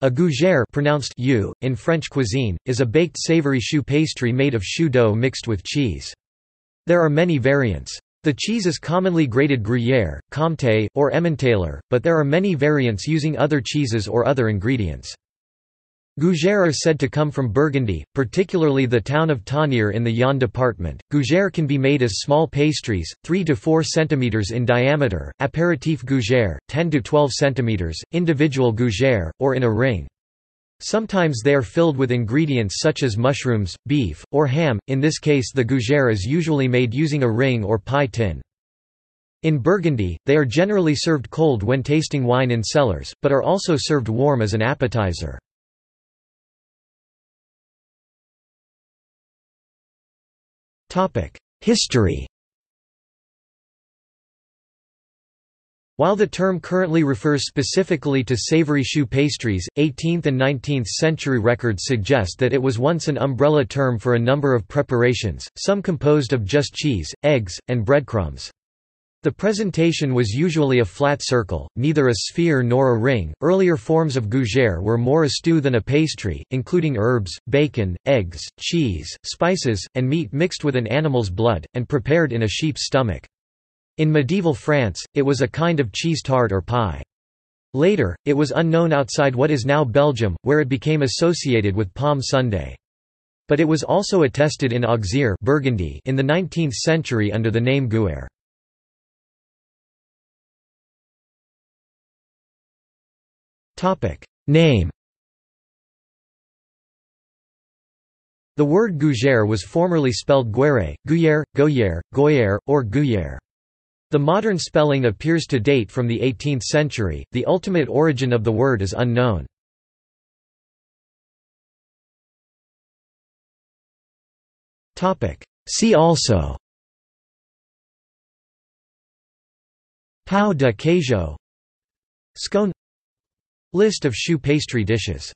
A gougère pronounced u, in French cuisine, is a baked savory choux pastry made of choux dough mixed with cheese. There are many variants. The cheese is commonly grated Gruyère, Comté, or Emmentaler, but there are many variants using other cheeses or other ingredients. Gougère are said to come from Burgundy, particularly the town of Tonnerre in the Yonne department. Gougère can be made as small pastries, 3 to 4 cm in diameter, apéritif gougère, 10 to 12 cm, individual gougère, or in a ring. Sometimes they are filled with ingredients such as mushrooms, beef, or ham, in this case the gougère is usually made using a ring or pie tin. In Burgundy, they are generally served cold when tasting wine in cellars, but are also served warm as an appetizer. History While the term currently refers specifically to savory choux pastries, 18th and 19th century records suggest that it was once an umbrella term for a number of preparations, some composed of just cheese, eggs, and breadcrumbs. The presentation was usually a flat circle, neither a sphere nor a ring. Earlier forms of gougère were more a stew than a pastry, including herbs, bacon, eggs, cheese, spices, and meat mixed with an animal's blood, and prepared in a sheep's stomach. In medieval France, it was a kind of cheese tart or pie. Later, it was unknown outside what is now Belgium, where it became associated with Palm Sunday. But it was also attested in Auxerre Burgundy in the 19th century under the name Guer. Topic name. The word gougère was formerly spelled guere, guyere, goyer, goyer, or guyere. The modern spelling appears to date from the 18th century, the ultimate origin of the word is unknown. Topic See also Pão de queijo Scone List of choux pastry dishes